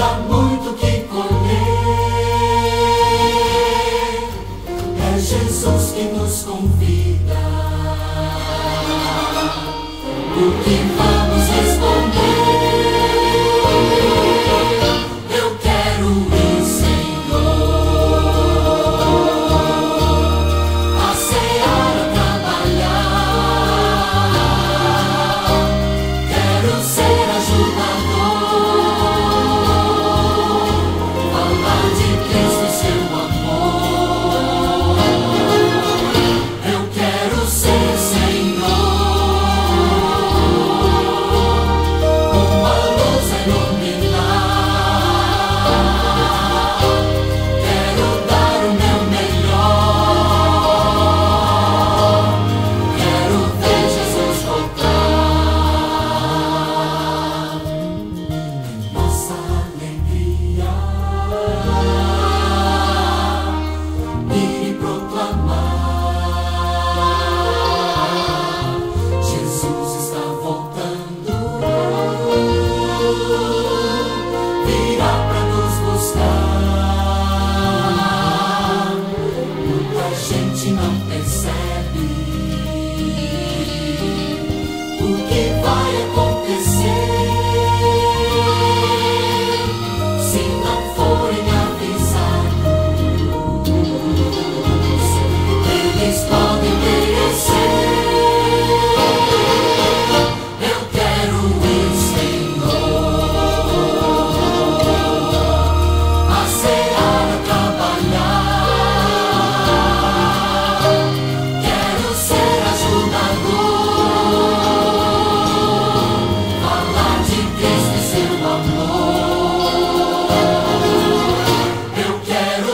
ainda muito que colher. É Jesus que nos convida. O que vai